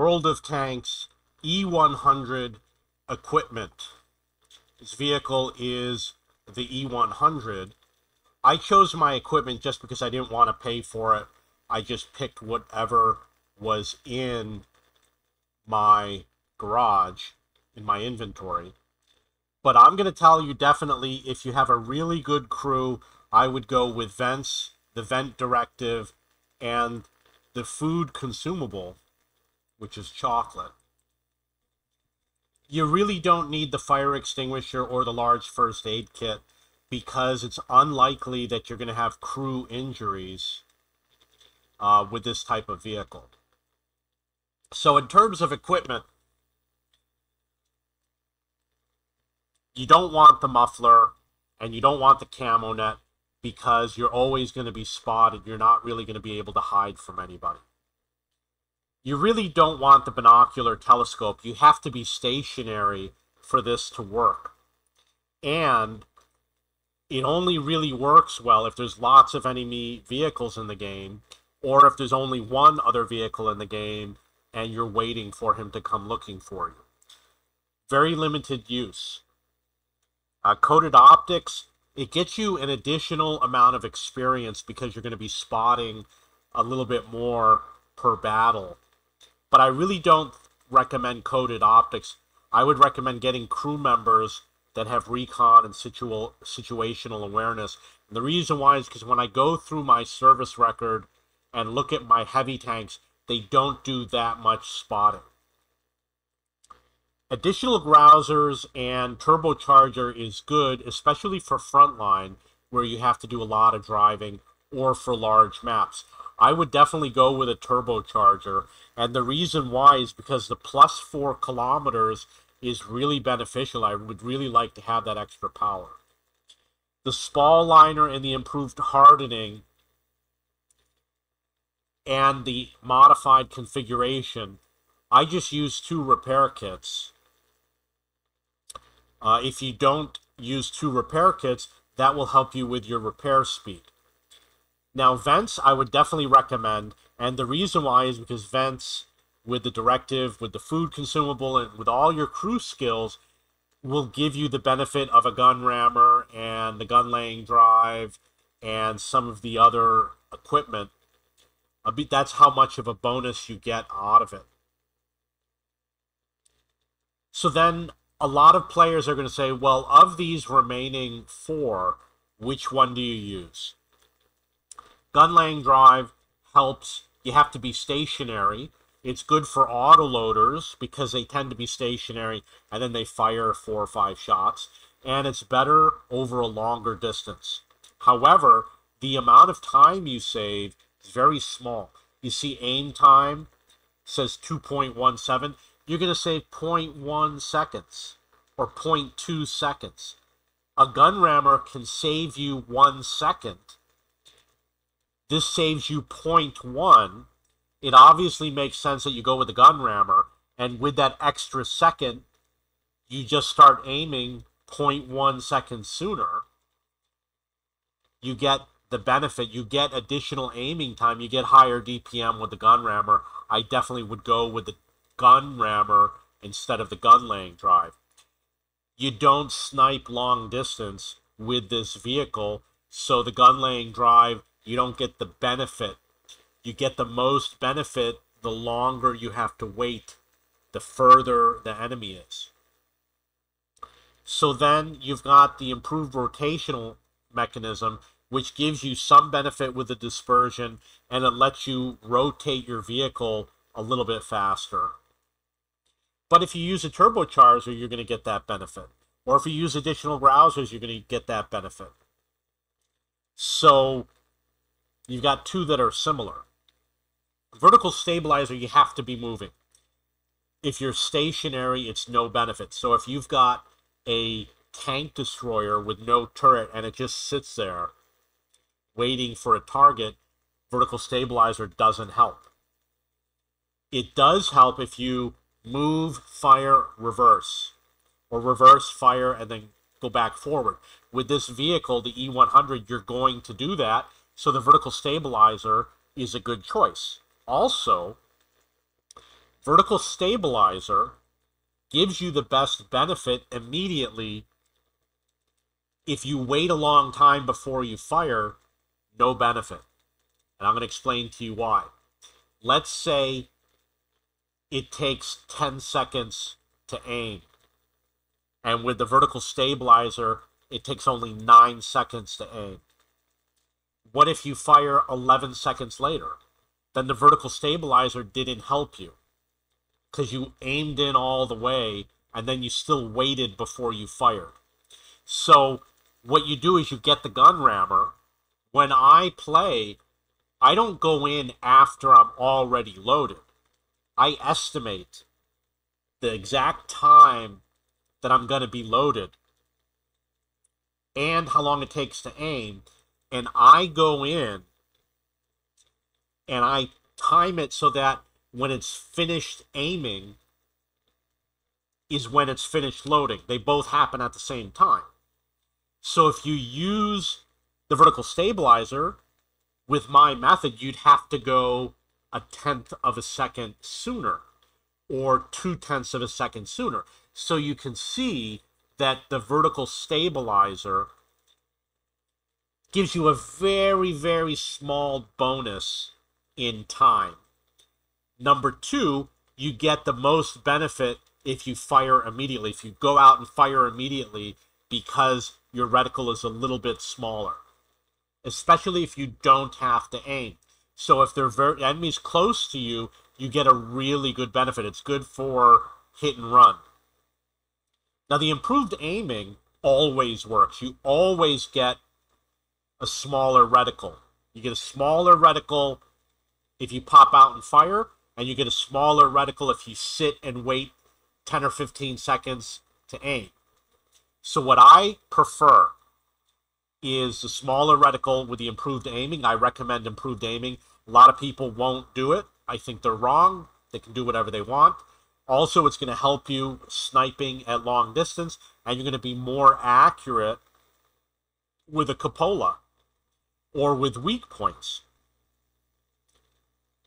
World of Tanks E100 equipment. This vehicle is the E100. I chose my equipment just because I didn't want to pay for it. I just picked whatever was in my garage, in my inventory. But I'm going to tell you definitely if you have a really good crew, I would go with vents, the vent directive, and the food consumable, which is chocolate. You really don't need the fire extinguisher or the large first aid kit because it's unlikely that you're going to have crew injuries uh, with this type of vehicle. So, in terms of equipment, you don't want the muffler and you don't want the camo net because you're always going to be spotted. You're not really going to be able to hide from anybody. You really don't want the binocular telescope. You have to be stationary for this to work. And it only really works well if there's lots of enemy vehicles in the game or if there's only one other vehicle in the game and you're waiting for him to come looking for you. Very limited use. Uh, coated optics, it gets you an additional amount of experience because you're going to be spotting a little bit more per battle. But I really don't recommend coated optics. I would recommend getting crew members that have recon and situ- situational awareness. And the reason why is because when I go through my service record and look at my heavy tanks, they don't do that much spotting. Additional Grousers and turbocharger is good, especially for frontline where you have to do a lot of driving or for large maps. I would definitely go with a turbocharger, and the reason why is because the plus four kilometers is really beneficial. I would really like to have that extra power. The spall liner and the improved hardening and the modified configuration, I just use two repair kits uh, if you don't use two repair kits, that will help you with your repair speed. Now, vents, I would definitely recommend, and the reason why is because vents, with the directive, with the food consumable, and with all your crew skills, will give you the benefit of a gun rammer and the gun laying drive and some of the other equipment. That's how much of a bonus you get out of it. So then a lot of players are going to say, well, of these remaining four, which one do you use? Gun laying drive helps. You have to be stationary. It's good for autoloaders because they tend to be stationary and then they fire four or five shots. And it's better over a longer distance. However, the amount of time you save is very small. You see aim time says 2.17 you're going to save 0.1 seconds or 0.2 seconds. A gun rammer can save you one second. This saves you 0.1. It obviously makes sense that you go with the gun rammer, and with that extra second, you just start aiming 0.1 seconds sooner. You get the benefit. You get additional aiming time. You get higher DPM with the gun rammer. I definitely would go with the gun rammer instead of the gun laying drive. You don't snipe long distance with this vehicle, so the gun laying drive, you don't get the benefit. You get the most benefit the longer you have to wait, the further the enemy is. So then you've got the improved rotational mechanism, which gives you some benefit with the dispersion and it lets you rotate your vehicle a little bit faster. But if you use a turbocharger, you're going to get that benefit. Or if you use additional Grousers, you're going to get that benefit. So you've got two that are similar. Vertical stabilizer, you have to be moving. If you're stationary, it's no benefit. So if you've got a tank destroyer with no turret and it just sits there waiting for a target, vertical stabilizer doesn't help. It does help if you move, fire, reverse, or reverse, fire, and then go back forward. With this vehicle, the E100, you're going to do that, so the vertical stabilizer is a good choice. Also, Vertical stabilizer gives you the best benefit immediately. If you wait a long time before you fire, no benefit. And I'm going to explain to you why. Let's say it takes 10 seconds to aim. And with the vertical stabilizer, it takes only 9 seconds to aim. What if you fire 11 seconds later? Then the vertical stabilizer didn't help you because you aimed in all the way and then you still waited before you fired. So what you do is you get the gun rammer. When I play, I don't go in after I'm already loaded. I estimate the exact time that I'm going to be loaded and how long it takes to aim. And I go in and I time it so that when it's finished aiming is when it's finished loading. They both happen at the same time. So if you use the vertical stabilizer with my method, you'd have to go a tenth of a second sooner or two tenths of a second sooner. So you can see that the vertical stabilizer gives you a very, very small bonus in time. Number two, you get the most benefit if you fire immediately. If you go out and fire immediately because your reticle is a little bit smaller, especially if you don't have to aim. So if they're very enemies close to you, you get a really good benefit. It's good for hit and run. Now the improved aiming always works. You always get a smaller reticle. You get a smaller reticle if you pop out and fire, and you get a smaller reticle if you sit and wait 10 or 15 seconds to aim. So what I prefer is the smaller reticle with the improved aiming. I recommend improved aiming. A lot of people won't do it. I think they're wrong. They can do whatever they want. Also, it's going to help you sniping at long distance, and you're going to be more accurate with a cupola or with weak points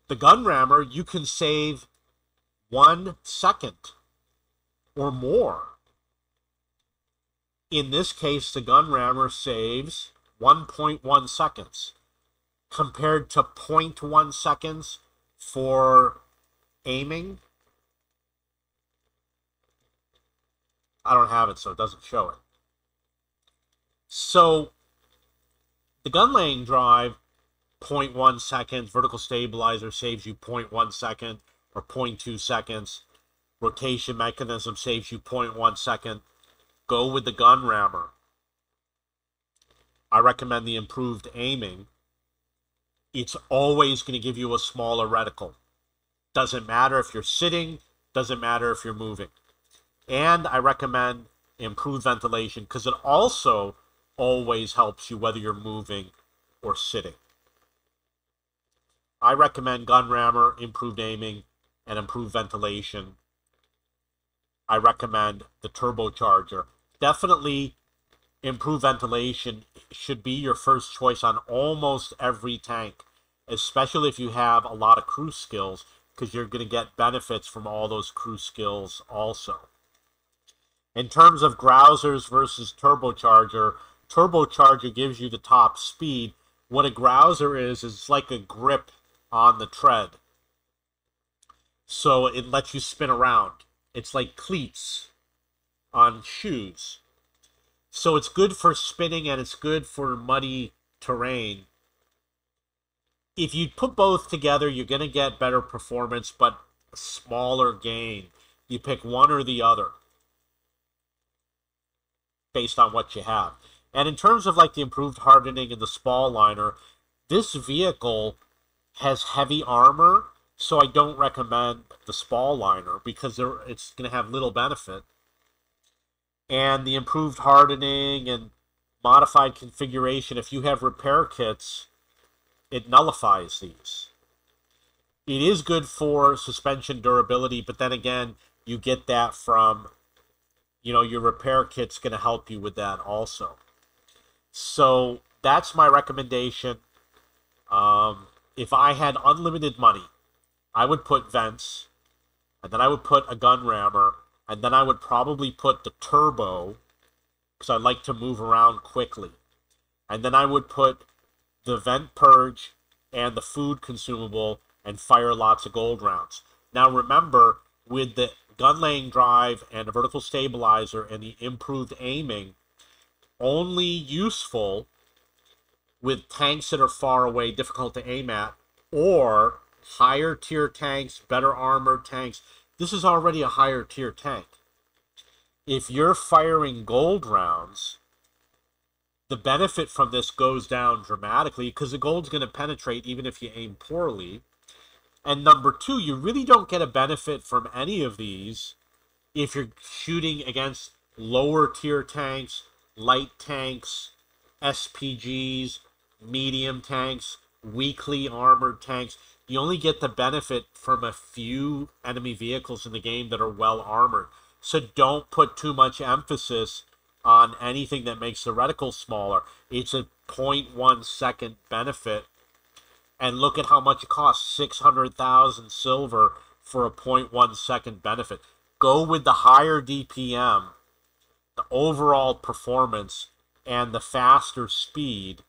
the gun rammer, you can save one second or more. In this case, the gun rammer saves 1.1 seconds compared to 0.1 seconds for aiming. I don't have it, so it doesn't show it. So the gun laying drive 0.1 seconds. Vertical stabilizer saves you 0.1 second or 0.2 seconds. Rotation mechanism saves you 0.1 second. Go with the gun rammer. I recommend the improved aiming. It's always going to give you a smaller reticle. Doesn't matter if you're sitting, doesn't matter if you're moving. And I recommend improved ventilation because it also always helps you whether you're moving or sitting. I recommend gun rammer, improved aiming, and improved ventilation. I recommend the turbocharger. Definitely improved ventilation should be your first choice on almost every tank, especially if you have a lot of crew skills, because you're going to get benefits from all those crew skills also. In terms of grousers versus turbocharger, turbocharger gives you the top speed. What a grouser is, is like a grip on the tread. So it lets you spin around. It's like cleats on shoes. So it's good for spinning and it's good for muddy terrain. If you put both together, you're going to get better performance, but a smaller gain. You pick one or the other based on what you have. And in terms of like the improved hardening and the spall liner, this vehicle has heavy armor, so I don't recommend the Spall liner because it's going to have little benefit. And the improved hardening and modified configuration, if you have repair kits, it nullifies these. It is good for suspension durability, but then again, you get that from, you know, your repair kit's going to help you with that also. So that's my recommendation. Um, if I had unlimited money, I would put vents and then I would put a gun rammer, and then I would probably put the turbo, because I like to move around quickly. And then I would put the vent purge and the food consumable and fire lots of gold rounds. Now remember, with the gun laying drive and the vertical stabilizer and the improved aiming, only useful with tanks that are far away, difficult to aim at, or higher tier tanks, better armored tanks. This is already a higher tier tank. If you're firing gold rounds, the benefit from this goes down dramatically because the gold's going to penetrate even if you aim poorly. And number two, you really don't get a benefit from any of these if you're shooting against lower tier tanks, light tanks, SPGs, medium tanks, weakly armored tanks. You only get the benefit from a few enemy vehicles in the game that are well armored. So don't put too much emphasis on anything that makes the reticle smaller. It's a 0.1 second benefit. And look at how much it costs 600,000 silver for a 0.1 second benefit. Go with the higher DPM, the overall performance, and the faster speed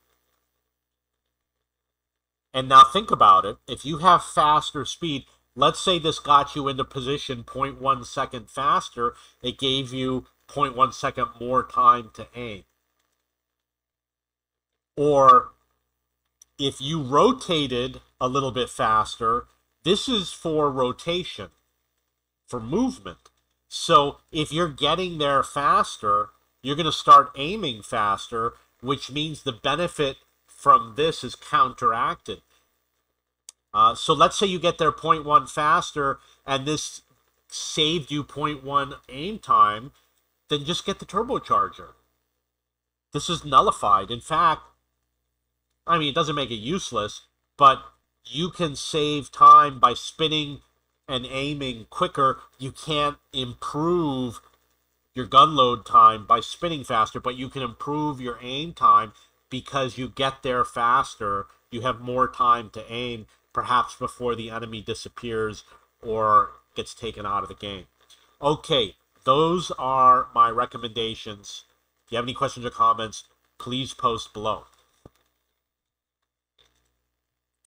and now think about it. If you have faster speed, let's say this got you into position 0.1 second faster, it gave you 0.1 second more time to aim. Or if you rotated a little bit faster, this is for rotation, for movement. So if you're getting there faster, you're going to start aiming faster, which means the benefit from this is counteracted. Uh, so let's say you get there 0.1 faster and this saved you 0.1 aim time, then just get the turbocharger. This is nullified. In fact, I mean, it doesn't make it useless, but you can save time by spinning and aiming quicker. You can't improve your gun load time by spinning faster, but you can improve your aim time because you get there faster, you have more time to aim, perhaps before the enemy disappears or gets taken out of the game. Okay, those are my recommendations. If you have any questions or comments, please post below.